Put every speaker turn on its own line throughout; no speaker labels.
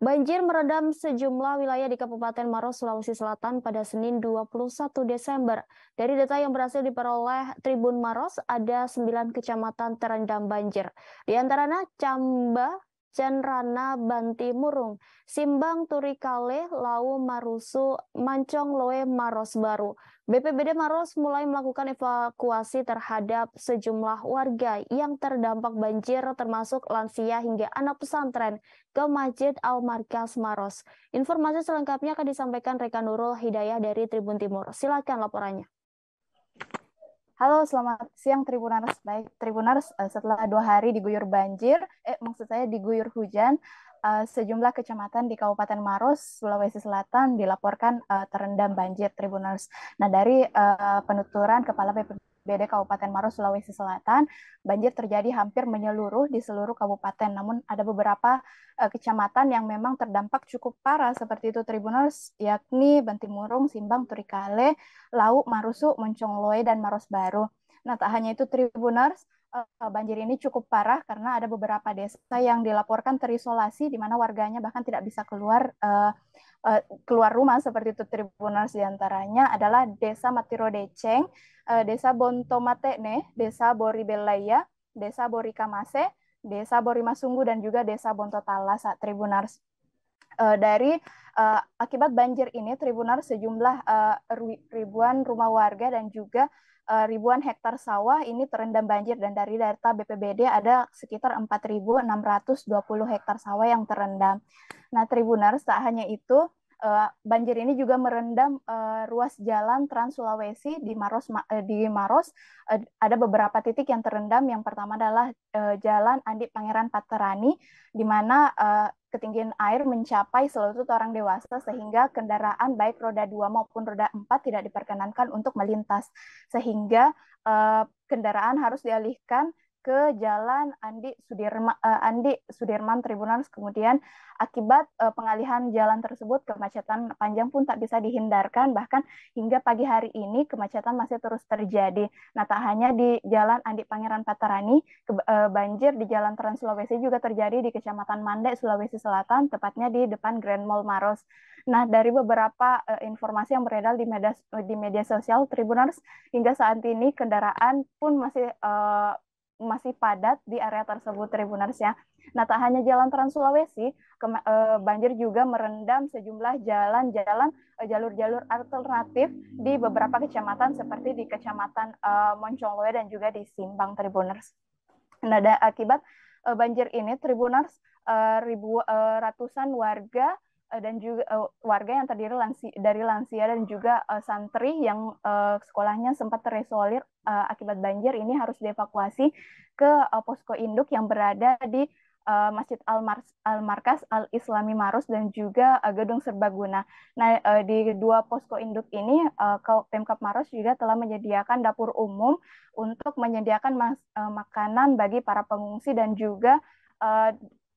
Banjir merendam sejumlah wilayah di Kabupaten Maros, Sulawesi Selatan pada Senin 21 Desember. Dari data yang berhasil diperoleh Tribun Maros, ada 9 kecamatan terendam banjir. Di antaranya Camba, Cenrana Banti Murung, Simbang Turikale, Lau Marusu, Mancong Loe Maros Baru. BPBD Maros mulai melakukan evakuasi terhadap sejumlah warga yang terdampak banjir termasuk lansia hingga anak pesantren ke Masjid Al-Markas Maros. Informasi selengkapnya akan disampaikan Rekan Nurul Hidayah dari Tribun Timur. Silakan laporannya.
Halo, selamat siang Tribunars. Baik, Tribunars, eh, setelah dua hari diguyur banjir, eh maksud saya diguyur hujan, uh, sejumlah kecamatan di Kabupaten Maros, Sulawesi Selatan dilaporkan uh, terendam banjir Tribunars. Nah, dari penuturan Kepala BPBD Kabupaten Maros, Sulawesi Selatan, banjir terjadi hampir menyeluruh di seluruh kabupaten. Namun ada beberapa uh, kecamatan yang memang terdampak cukup parah seperti itu Tribuners, yakni Bantimurung, Simbang, Turikale, Lauk, Marusu, Moncongloe, dan Maros Baru. Nah, tak hanya itu Tribuners, uh, banjir ini cukup parah karena ada beberapa desa yang dilaporkan terisolasi di mana warganya bahkan tidak bisa keluar uh, uh, keluar rumah seperti itu Tribuners di antaranya adalah Desa Matiro Deceng, uh, Desa Bontomatene, Desa Boribelaya, Desa Borikamase, Desa Borimasunggu dan juga Desa Bontotalasa Tribunars. Uh, dari uh, akibat banjir ini Tribunars sejumlah uh, ribuan rumah warga dan juga uh, ribuan hektar sawah ini terendam banjir dan dari data BPBD ada sekitar 4.620 hektar sawah yang terendam. Nah, Tribunars tak hanya itu uh, banjir ini juga merendam uh, ruas jalan Trans Sulawesi di Maros uh, di Maros uh, ada beberapa titik yang terendam. Yang pertama adalah uh, Jalan Andi Pangeran Paterani di mana uh, ketinggian air mencapai selutut orang dewasa sehingga kendaraan baik roda 2 maupun roda 4 tidak diperkenankan untuk melintas sehingga uh, kendaraan harus dialihkan ke Jalan Andi Sudirman, uh, eh, Andi Sudirman Tribunals. Kemudian akibat uh, pengalihan jalan tersebut kemacetan panjang pun tak bisa dihindarkan. Bahkan hingga pagi hari ini kemacetan masih terus terjadi. Nah tak hanya di Jalan Andi Pangeran Patarani, ke, uh, banjir di Jalan Trans Sulawesi juga terjadi di Kecamatan Mandai Sulawesi Selatan, tepatnya di depan Grand Mall Maros. Nah, dari beberapa uh, informasi yang beredar di media di media sosial Tribuners hingga saat ini kendaraan pun masih uh, masih padat di area tersebut Tribuners ya. Nah, tak hanya jalan Trans Sulawesi, eh, banjir juga merendam sejumlah jalan-jalan eh, jalur-jalur alternatif di beberapa kecamatan seperti di Kecamatan uh, Moncongloe dan juga di Simbang Tribuners. Nah, akibat banjir ini Tribuners ribu ratusan warga Eh, dan juga uh, warga yang terdiri lansi, dari lansia dan juga uh, santri yang uh, sekolahnya sempat terisolir uh, akibat banjir ini harus dievakuasi ke uh, posko induk yang berada di uh, Masjid Al-Markas Al Al-Islami Maros dan juga uh, Gedung Serbaguna. Nah, uh, di dua posko induk ini uh, Pemkap Maros juga telah menyediakan dapur umum untuk menyediakan mas, uh, makanan bagi para pengungsi dan juga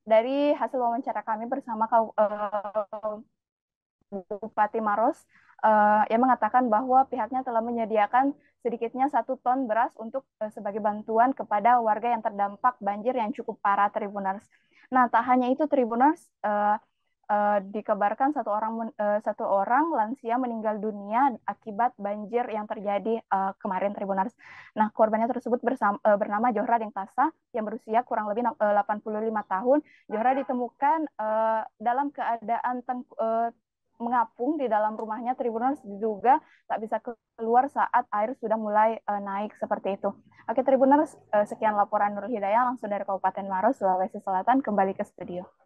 dari hasil wawancara kami bersama uh, Bupati Maros uh, yang mengatakan bahwa pihaknya telah menyediakan sedikitnya satu ton beras untuk uh, sebagai bantuan kepada warga yang terdampak banjir yang cukup parah Tribuners. Nah, tak hanya itu Tribuners, uh, uh, dikabarkan satu orang uh, satu orang lansia meninggal dunia akibat banjir yang terjadi uh, kemarin Tribunars. Nah, korbannya tersebut bersama, uh, bernama Johra Dengtasa yang berusia kurang lebih uh, 85 tahun. Johra ditemukan uh, dalam keadaan uh, mengapung di dalam rumahnya Tribunars diduga tak bisa keluar saat air sudah mulai uh, naik seperti itu. Oke Tribunars, uh, sekian laporan Nur Hidayah langsung dari Kabupaten Maros, Sulawesi Selatan kembali ke studio.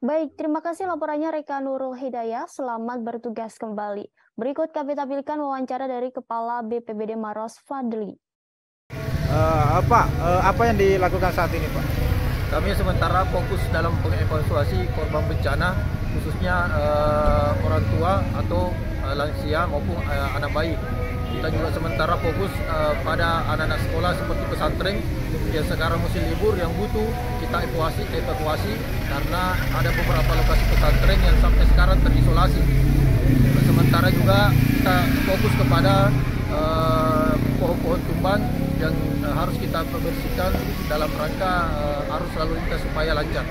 Baik, terima kasih laporannya Reka Nurul Hidayah. Selamat bertugas kembali. Berikut kami tampilkan wawancara dari Kepala BPBD Maros Fadli.
Uh, apa uh, apa yang dilakukan saat ini, Pak?
Kami sementara fokus dalam pengevakuasi korban bencana, khususnya uh, orang tua atau uh, lansia maupun uh, anak bayi. Kita juga sementara fokus uh, pada anak-anak sekolah seperti pesantren yang sekarang musim libur yang butuh kita evakuasi, evakuasi karena ada beberapa lokasi pesantren yang sampai sekarang terisolasi. Sementara juga kita fokus kepada eh, pohon-pohon uh, tumbang yang uh, harus kita bersihkan dalam rangka uh, arus lalu lintas supaya lancar.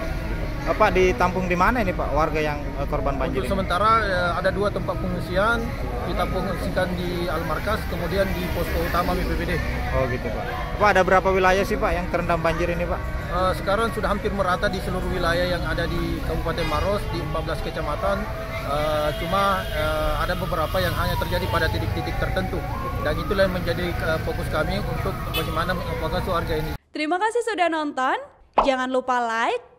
Pak ditampung di mana ini Pak warga yang uh, korban banjir?
Untuk sementara uh, ada dua tempat pengungsian, kita pengungsikan di Almarkas, kemudian di posko utama BPBD.
Oh gitu Pak. Pak ada berapa wilayah sih Pak yang terendam banjir ini Pak?
Uh, sekarang sudah hampir merata di seluruh wilayah yang ada di Kabupaten Maros di 14 kecamatan. Uh, cuma uh, ada beberapa yang hanya terjadi pada titik-titik tertentu dan itulah yang menjadi uh, fokus kami untuk bagaimana mengevakuasi warga ini.
Terima kasih sudah nonton. Jangan lupa like,